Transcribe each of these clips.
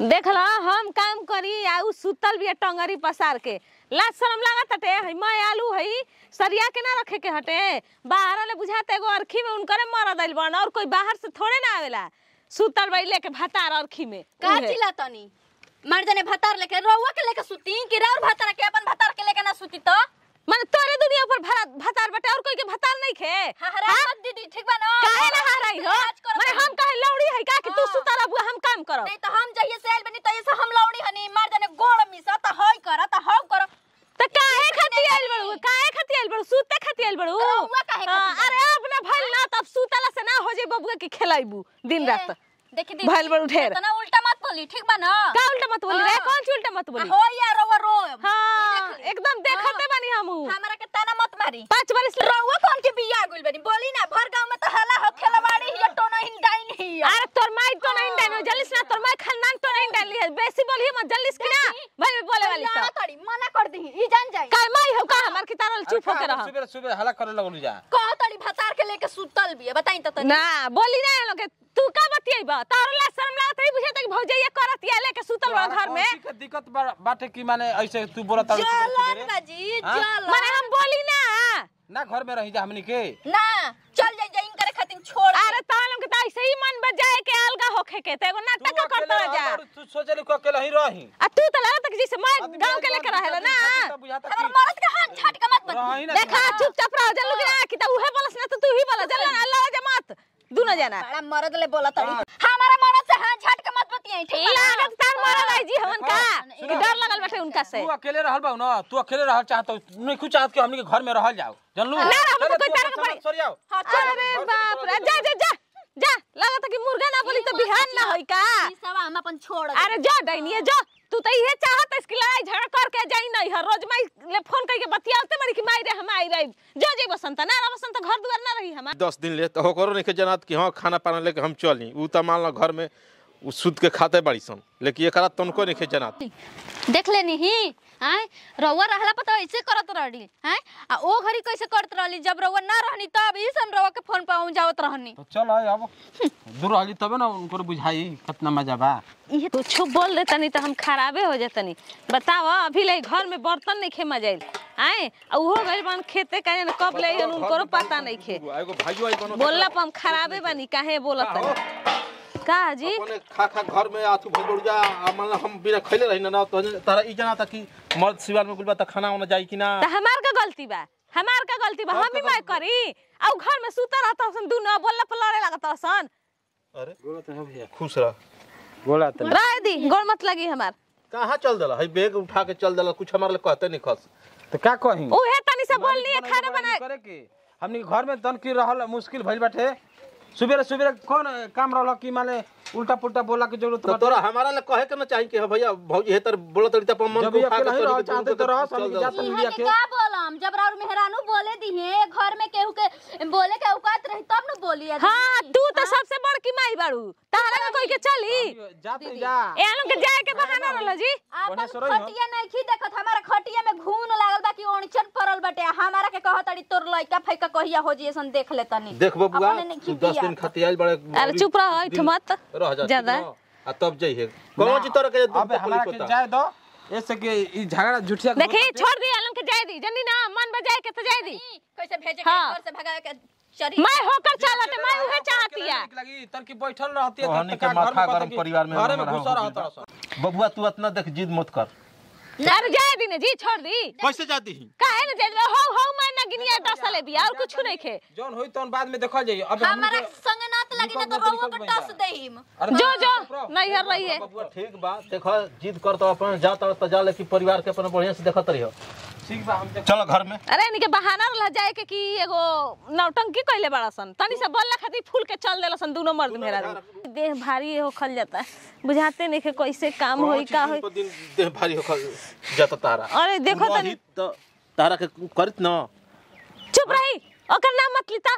देखला हम काम करी आ उ सुतल बिया टंगरी पसार के। लाज शरम लागत हटे हई मैं आलू हई सरिया के ना रखे के हटे? बाहर ले बुझाते एगो अरखी में उनकरे मर दिल बन और कोई बाहर से थोड़े ना आवेला। सुतल बई लेके भातार अरखी में। का चिल्ला तनी? मर जाने भतार लेके रउआ के लेके सुती? कि राउर भतार के अपन भतार के लेके ना सुती तो? माने तोरे दुनिया पर भरा- भतार बटे और कोई के भतार नहीं खे। हाँ? हरा मत दीदी ठीक बा ना। काहे ना हाराई हो? माने हम कहे लौड़ी है? का कि तू हाँ। सुतल अब हम काम करो। नहीं तो हम जहिए से आइल बनी तहिए से हम लौड़ी हनी। मर जाने गोड़ मिसा त हई कर त हौ कर। त काहे खाती आइल बड़ू काहे खाती आइल बड़ू सुते खाती आइल बड़ू खातिर हाँ, अरे अब ना भइल ना तब सुतला से ना हो जाई बबुआ के खिलाइबू दिन रात। देखी दी भइल बड़ू ढेर। इतना उल्टा मत बोली ठीक बा ना? का उल्टा मत बोली रे? हाँ। कौन सी उल्टा मत बोली? हो या रउआ रो हाँ। एकदम देखते बानी हमू हमरा के ताना मत मारी। पाँच बरिस रउआ कौन के बिया गुल बनी? बोली ना भर गाँव में तो हला हो खेलवाड़ी हिया टोना हिंडाइन हिया। अरे तोर माई तो नहीं डालो जल्दी से तोर माई खानदान तो नहीं डाली है बेसी बोली मत जल्दी से ना भाई बोले वाली तो तड़ी मना कर दी ई जान जाई का माई हो का हमार की तारल चुप होके रह? सुबह सुबह हला करे लगलू जा। कह तड़ी भतार के लेके सुतल बिया बताई त ना बोली ना लोग तू का बतियाइबा तार ला शर्म लागत है बुझे तक भौजैया करत या लेके सुतल घर में। दिक्कत दिक्कत बा- बाटे की माने ऐसे तू बोला जलन सुबह बाजी? जलन माने हम बोली ना ना घर में रही जा हमनी के ना चल जाई जाई करे खातिर छोड़ के। अरे तालम के त ऐसे ही मन बजाए के अलगा होखे के त एगो नाटक तू करत जा तू सोचली को अकेला ही रही आ तू त लगत कि जैसे मैं गाँव के लेके रहेला ना हमर मरद के हाथ झटका मत बता रही ना देखा चुपचाप रह जल्लू कि ना कि त उहे बोलस ना त तू ही बोला जल्ला अल्लाह जा मत दुनो जना बड़ा मरद ले बोला तड़ी हमारा मरद से हाथ झटका मत बतियाई ठीक? लागत तार मरल है जी हमन का कि डर लगल बैठे उनका से। तू अकेले रहल बाऊ ना तू अकेले रहल चाहत नहीं कुछ चाहत कि हमनी के घर में रहल जाओ। जानलू? ना, ना, हम तो कोई तू तरह के सामान सरियाओ। हाँ, चल अरे बाप रे जा जा जा जा लागत कि मुर्गा ना बोली तो बिहान ना होई का। ई सब हम अपन छोड़ अरे जा डैनिए जा। तू तो इहे चाहत इसकी लड़ाई झगड़ा करके जाई नहीं हर रोज माई ले फ़ोन करके बतियाते मरी कि माई रे हम आई रही। जो जे बसंत ना रा बसंत घर दुआर ना रही हमार दस दिन ले तो होकरो नहीं के जनात कि हाँ खाना पाना लेके हम चली उ त मान लो घर में उ सुत के खाते बड़ी सन। लेकिन एकरा तनको नहीं के जनात देख लेनी ही आय रउआ रहला पता ऐसे करत रहली हैं आ ओ घड़ी कैसे करत रहली जब रउआ ना रहनी तब ई हम रउआ के फ़ोन पे जावत रहनी। तो चल आय अब दूर रहली तबे ना उनको बुझाई कितना मज़ा बा। ये तो छुप बोल दे तनी तो हम खराबे हो जतनी बताव अभी ले घर में बर्तन नहीं खे मजाइल आए आ उहो गइल बन खेते काहे न कब ले उनको पता नहीं खे। बोलला पर हम खराबे बानी काहे बोलत का हो? जी अपने खा खा घर में आथू भगोड़ जा। आ मान हम बिना खैले रही ना तो तारा ई जनाता कि मर्द सिवाल में गुलबा त खाना वाना जाई कि ना? त हमार का गलती बा। हमार का गलती बा। हम भी मैं करी। आ घर में सुता रहता सन दुनो बोलला पर लड़े लगता सन अरे। खुश रह। बोला तो रह दी गोड़ मत लगी हमार। कहाँ चल दला? हई बैग उठा के चल दला कुछ हमारे लिए कहते नहीं खस। तो का कही? उहे तनी से बोलनी खाना बना करे के? हमनी घर में तन की रहल मुश्किल भइल बाटे। सुबेरे सुबेरे कौन काम रहल कि माने उल्टा पुल्टा बोला के ज़रूरत तो तोरा हमारा लिए कहे के ना चाहिए कि हाँ भैया भौजी हेतर बोलत रही त अपन मन को ये उठा के तोरी चाहते तो रह, के दला। जात इहाँ के का। बोलम? जब राउर मेहरानू बोले दिहे घर में केहू के बोले के औकात रही तब न बोली हाँ तू तो सबसे बड़ की माई बाड़ू। तारा का कोई के चली। जाते जा। ए आलम के जाए के बहाना रहल जी। आपन रही खटिया नहीं देखत हमारा खटिया में घून लागल बा कि ओणचन पड़ल बाटे हमारा के कहत अड़ी तोर लइका फैका कहिया हो जियसन देख ले तनी देख बबुआ तू दस खिपिया। दिन खातिर आइल बड़े अरे चुप रह ऐठ मत रह जा ज़्यादा। आ तब जइहे। कौन चीज़ तोरा के अबे हमारा के जाए दो। ऐसे के ई झगड़ा झुठिया के देखी छोड़ दी आलम के जाए दी। जनी ना मन बजाए के तो जाए दी। कैसे भेजे के हाँ। घर से भगा के मैं होकर चालत मैं उहे चाहतिया लगी? तन की बैठल रहती है तब के तक माथा घर में गरम परिवार में घरे में घुसा हो रहता बबुआ तू इतना देख जिद मत कर। अरे जाए दी ने जी छोड़ दी। कैसे जाती ही? काहे न जाए हो हो मैं न गिनिया दस साले बिया और कुछ नहीं खे। जौन होई तौन बाद में देखल जाई अब हमारा संग नात लगी ना तो निकल के टस देहिम। जो जो नहीं हर रही है। बबुआ ठीक बा देखो जिद कर तो अपन जा तो जा लेकिन परिवार के अपन बढ़िया से देखत रहियो। ठीक बा हम चलो घर में। अरे इनके बहाना रह जाए के कि एगो नौटंकी कइले बड़ा सन तनी से बोलला खातिर फूल के चल देला सन दोनों मर्द मेरा देह भारी हो खल जाता बुझाते नहीं के कैसे काम होई का होई। दिन देह भारी हो खल जाता तारा। अरे देखो तनी। तो तारा के करित न। चुप रही ओकर नाम मत लीता।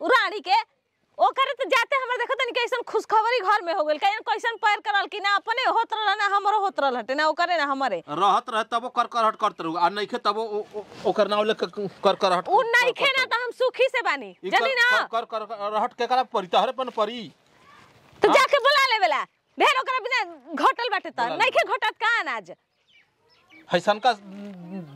उराड़ी के ओकरे तो जाते हमर देखो तनी कैसन खुशखबरी घर में हो गेल कैसन कैसन पैर करल कि ना अपने होत रहल ना हमरो होत रहल हटे ना ओकरे ना हमरे। रहत रहे तबो कर कर हट करत रहू आ नइखे तबो ओकर नाव लेके कर कर हट उ नइखे ना त हम सुखी से बानी जनी ना। कर कर कर हट के करा परी तहरे पन परी तो जाके बुला लेवेला ढेर ओकरा बिना घटल बाटे त के घटत का अनाज हैसन का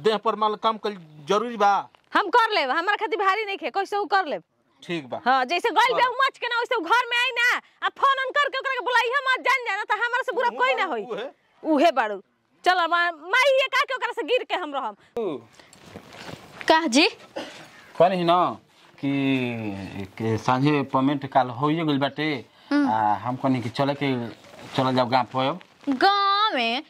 देह पर माल काम कर ज़रूरी बा। हम कर लेब हमारा खातिर भारी नहीं खे कैसे कर लेब? ठीक बा। हाँ जैसे गइल बे मच के ना वैसे घर में आई ना आ फ़ोन ऑन करके ओकरा के बुलाई हम जान जाना त हमारा से बुरा कोई ना होई। उहे। बाड़ू। चल माई ये का के ओकरा से गिर के हम रहम। का जी कहनी न कि कि सांझे पेमेंट काल होइए गइल बाटे आ हम कहनी कि चले के चल जाओ गाँव पे गाँव में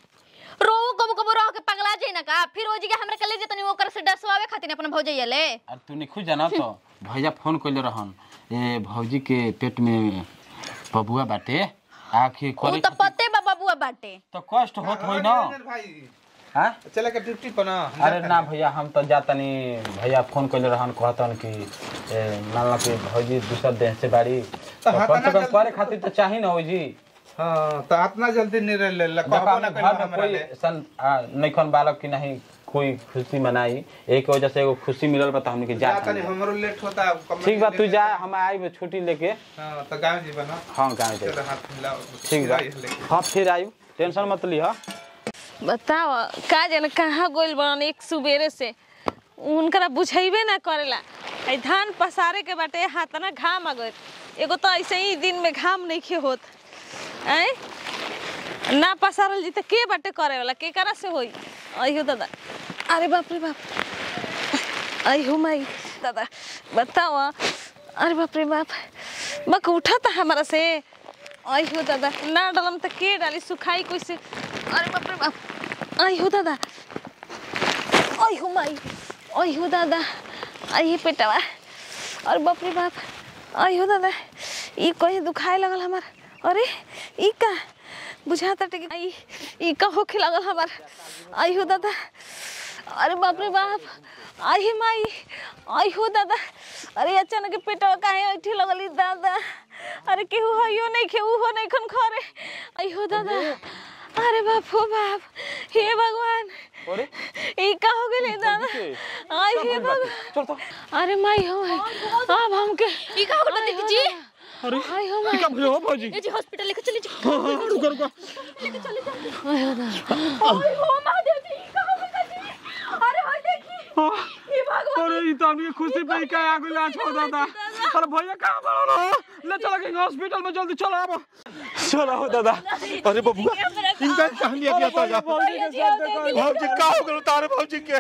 कबो कबो रह के पगला जाई ना का? फिर ओ जगह हमरा के ले जतनी ओकर से डसवावे खातिर अपन भौजैया ले और तू नहीं खुद जाना तो। भैया फ़ोन कैले रहन। ए भौजी के पेट में बबुआ बाटे। उ करे त पते बा बबुआ बाटे। तो कष्ट होत होई ना। हाँ? चले के ड्यूटी पर ना। अरे ना भैया हम तो जातनी। भैया फ़ोन कैले रहन कहतन कि ए, मानला कि भौजी दूसरा देश से बाड़ी। तो हाँ, कम से कम करे खातिर तो चाही ना हो जी। हाँ तो इतना जल्दी नहीं रह ले में हमरा कोई सन आ, बालक की नहीं कोई खुशी मनाई एक वजह से एगो खुशी मिलल बा तो हमने के जा जा तनी हमरो लेट होता ठीक बा तू जा जा। हम आई छुट्टी लेके। हाँ तो गाँव जी बना। हाँ गाँव मिलाओ। ठीक बा। हाँ फिर आयु। टेंशन मत लिहा। बताओ का जाने कहाँ गोइल बड़न एक सुबेरे से? उनकरा बुझैबे ना करेला। आई धान पसारे के बाटे हाथ ना घाम आ गइल। एगो तो ऐसे ही दिन में घाम नहीं होत। ऐ? ना पसारल जी के बाटे करे वाला के करा से अइहो दादा। अरे बाप रे बाप। अइहो माई। दादा, बताओ अरे बाप रे बाप। बक उठा था हमारा से। अइहो दादा, ना डालम त के डाली? सुखाई कैसे अरे बाप रे बाप। अइहो दादा। अइहो माई। अइहो दादा। अइहे पेटवा। अरे बाप रे बाप। अइहो दादा, ई कहीं दुखाए लगल हमार। अरे ई का? बुझाता टे ई ई का होखे लगल हमार। अइहो दादा। अरे बाप रे बाप। आई माई। आई हो दादा। अरे अचानक पेटवा काहे ऐठी लगली दादा? अरे केहू हइयो नहीं केहू हो नहीं खन खरे? आई हो दादा। अरे बाप हो बाप। हे भगवान। अरे। ई का हो गेले दादा? आई हे भगवान। अरे माई हो अब हमके ई का होता देखी जी? अरे आई हो माई क्या भयो हो भौजी ए जी हॉस्पिटल लेके चली जी रुको रुको आई हो दादा ओए हो महादेव जी ई का हो गइल जी अरे हो देखी ई भगवान अरे ई तो हमके खुशी पे का आ गइल आज हो दादा अरे भैया कहाँ बड़ो रो ले चलो के हॉस्पिटल में जल्दी चलो अब चलो हो दादा अरे बबुआ इनका कहानी अभी आता जा भौजी के साथ देखो भौजी का हो गलो तारे भौजी के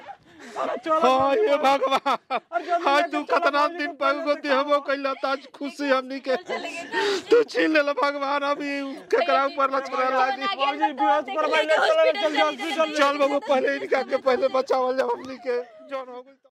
हाँ ये भगवान। आज तू कितना दिन पगो देहबो कैला त आज खुशी हमनी के तू छीन ले भगवान अभी केकरा ऊपर लचकरा लागी भौजी बेहोश पर मैं ले जल्दी हॉस्पिटल चल बाबू पहले इनका के पहले बचावल जाओ हमनी के। जौन हो